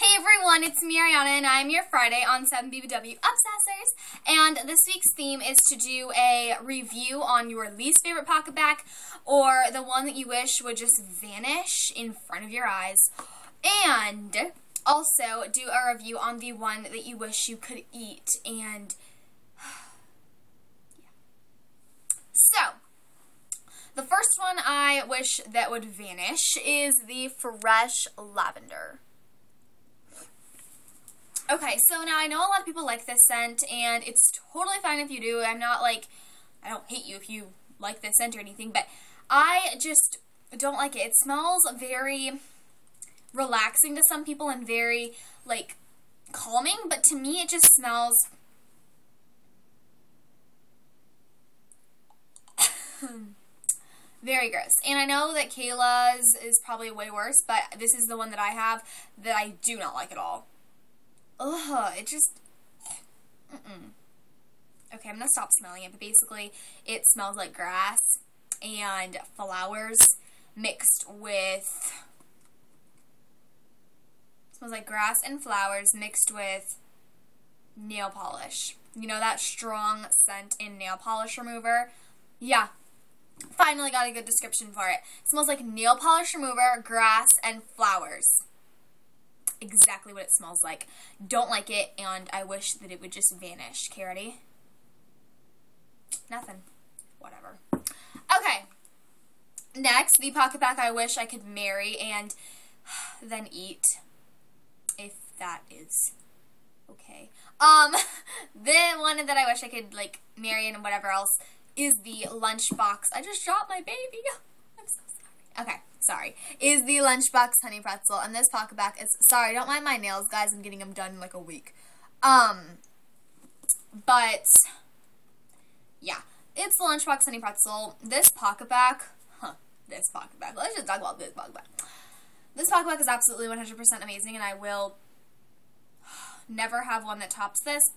Hey everyone, it's me Ariana and I'm your Friday on 7BBW Obsessors and this week's theme is to do a review on your least favorite PocketBac or the one that you wish would just vanish in front of your eyes and also do a review on the one that you wish you could eat and yeah. So, the first one I wish that would vanish is the Fresh Lavender. Okay, so now I know a lot of people like this scent, and it's totally fine if you do. I'm not like, I don't hate you if you like this scent or anything, but I just don't like it. It smells very relaxing to some people and very, like, calming, but to me it just smells... very gross. And I know that Kayla's is probably way worse, but this is the one that I have that I do not like at all. Ugh, it just, mm-mm. Okay, I'm to stop smelling it, but basically it smells like grass and flowers mixed with, smells like grass and flowers mixed with nail polish. You know that strong scent in nail polish remover? Yeah, finally got a good description for it. it smells like nail polish remover, grass, and flowers exactly what it smells like. Don't like it, and I wish that it would just vanish. Okay? Nothing. Whatever. Okay. Next, the PocketBac I wish I could marry and then eat. If that is okay. Um, the one that I wish I could, like, marry and whatever else is the lunchbox. I just dropped my baby. Okay sorry, is the Lunchbox Honey Pretzel. And this PocketBac is, sorry, don't mind my nails, guys. I'm getting them done in like a week. Um, but, yeah. It's the Lunchbox Honey Pretzel. This PocketBac, huh, this PocketBac. Let's just talk about this PocketBac. This PocketBac is absolutely 100% amazing, and I will never have one that tops this.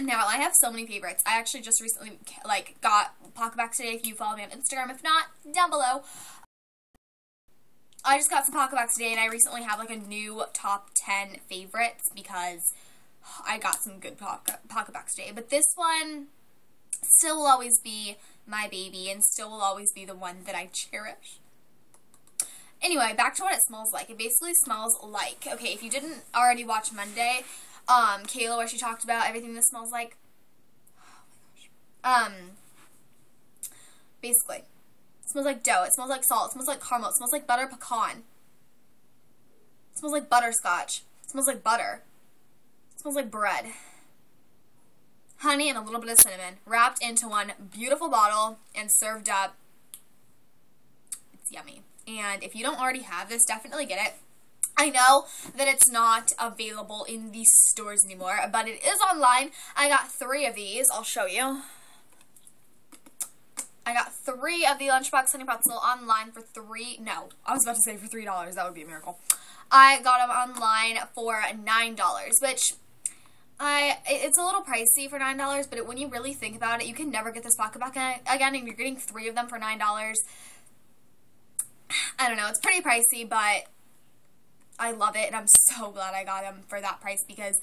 Now, I have so many favorites. I actually just recently, like, got PocketBacs today if you follow me on Instagram. If not, down below. I just got some PocketBacs today, and I recently have like a new top 10 favorites because I got some good pocket, PocketBacs today. But this one still will always be my baby and still will always be the one that I cherish. Anyway, back to what it smells like. It basically smells like, okay, if you didn't already watch Monday, um, Kayla, where she talked about everything this smells like, oh. Um, basically, it smells like dough. It smells like salt. It smells like caramel. It smells like butter pecan. It smells like butterscotch. It smells like butter. It smells like bread. Honey and a little bit of cinnamon wrapped into one beautiful bottle and served up. It's yummy. And if you don't already have this, definitely get it. I know that it's not available in these stores anymore, but it is online. I got three of these. I'll show you. I got three of the Lunchbox Honey Pretzel online for three, no, I was about to say for $3, that would be a miracle. I got them online for $9, which I it's a little pricey for $9, but it, when you really think about it, you can never get this PocketBac again, and you're getting three of them for $9. I don't know, it's pretty pricey, but I love it, and I'm so glad I got them for that price because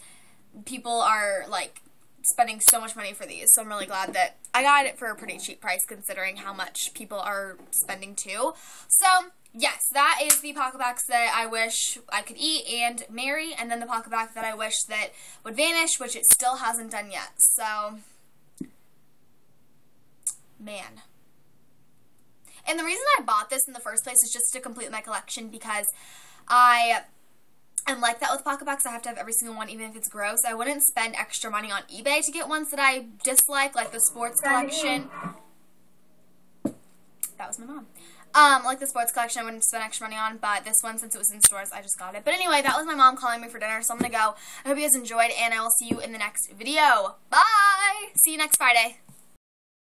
people are, like, spending so much money for these, so I'm really glad that I got it for a pretty cheap price considering how much people are spending too. So, yes, that is the PocketBacs that I wish I could eat and marry, and then the PocketBac that I wish that would vanish, which it still hasn't done yet. So, man. And the reason I bought this in the first place is just to complete my collection because I and like that with PocketBacs, I have to have every single one, even if it's gross. I wouldn't spend extra money on eBay to get ones that I dislike, like the sports collection. That was my mom. Um, like the sports collection, I wouldn't spend extra money on, but this one, since it was in stores, I just got it. But anyway, that was my mom calling me for dinner, so I'm gonna go. I hope you guys enjoyed, and I will see you in the next video. Bye! See you next Friday.